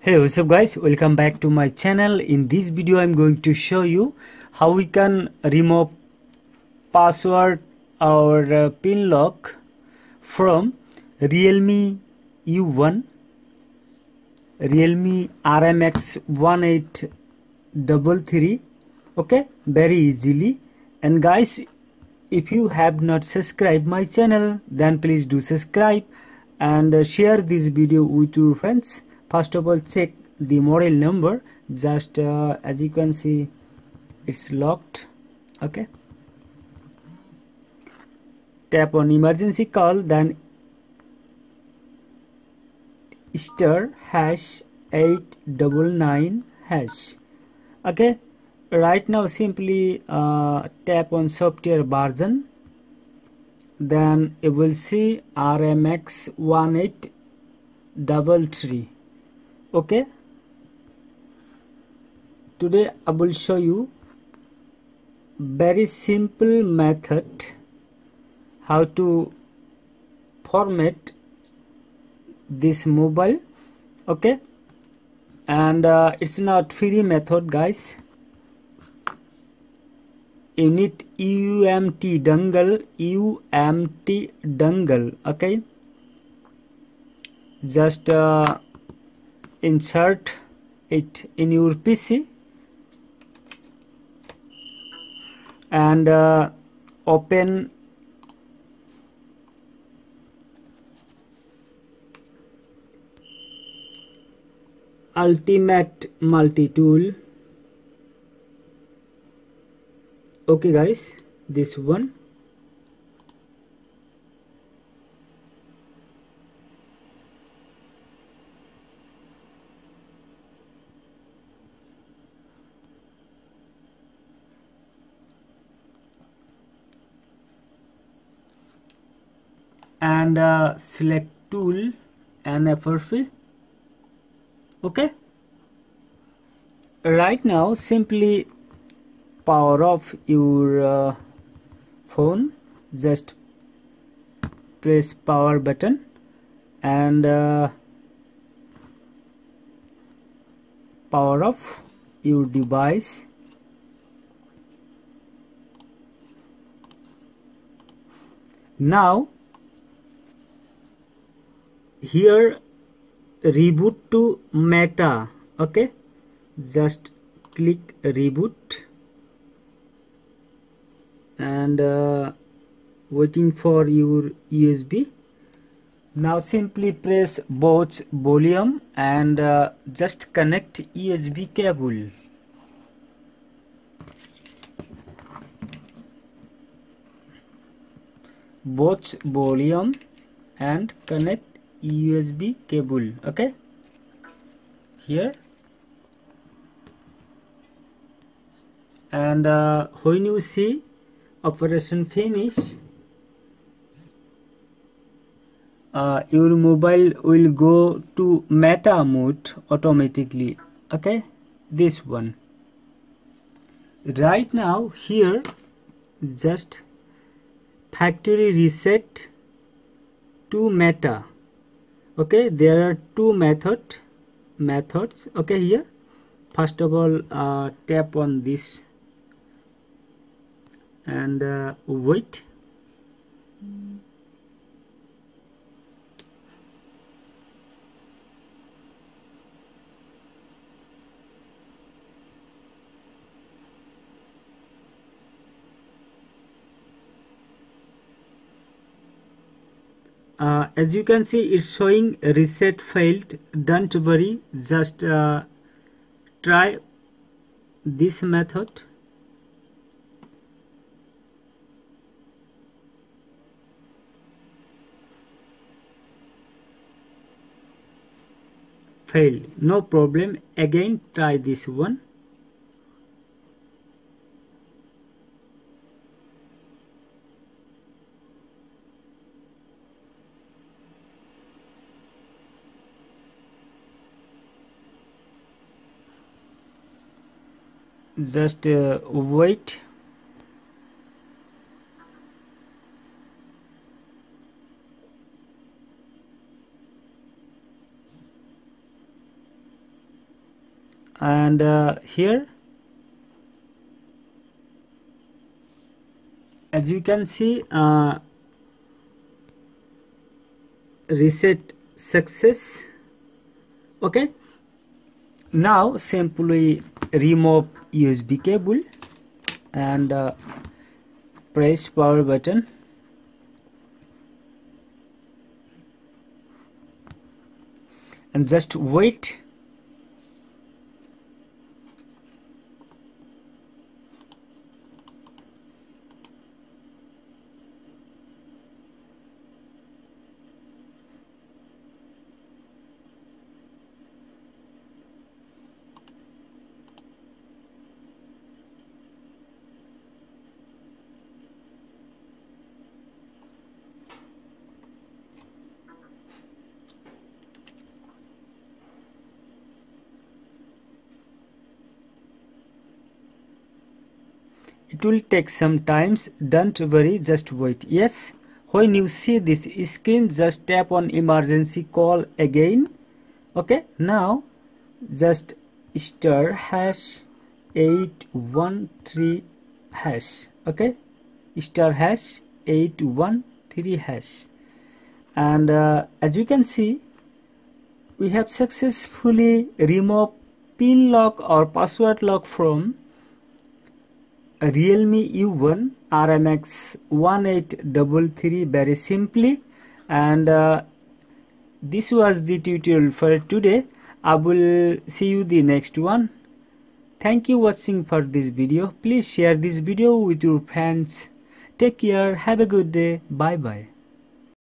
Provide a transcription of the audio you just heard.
hey what's up guys? Welcome back to my channel. In this video i'm going to show you how we can remove password or uh, pin lock from realme u1 realme rmx 1833 okay? Very easily. And guys if you have not subscribed my channel then please do subscribe and uh, share this video with your friends first of all check the model number. Just uh, as you can see it's locked. Okay. Tap on emergency call then star hash 899 hash. Okay. Right now simply uh, tap on software version. Then you will see rmx 1833 okay? Today i will show you very simple method how to format this mobile okay? And uh, it's not free method guys. You need UMT dongle UMT dongle okay? Just uh, insert it in your PC and uh, open ultimate multi-tool. Okay guys this one and uh, select tool and FRP okay? Right now simply power off your uh, phone. Just press power button and uh, power off your device. Now here reboot to meta okay? Just click reboot. And uh, waiting for your USB now simply press both volume and uh, just connect USB cable. Both volume and connect USB cable okay? Here. And uh, when you see operation finish uh, your mobile will go to meta mode automatically okay? This one. Right now here just factory reset to meta okay there are two method methods. Okay here. First of all uh, tap on this. And uh, wait uh, as you can see it's showing reset failed. Don't worry just uh, try this method. Failed. No problem. Again try this one just uh, wait. And uh, here. As you can see uh, reset success. Okay. Now simply remove USB cable and uh, press power button. And just wait it will take some times. Don't worry just wait. Yes when you see this screen just tap on emergency call again. Okay now just star hash 813 hash. Okay star hash 813 hash. And uh, as you can see we have successfully removed pin lock or password lock from Realme U1 RMX 1833 very simply. And uh, this was the tutorial for today. I will see you the next one. Thank you watching for this video. Please share this video with your friends. Take care. Have a good day. Bye bye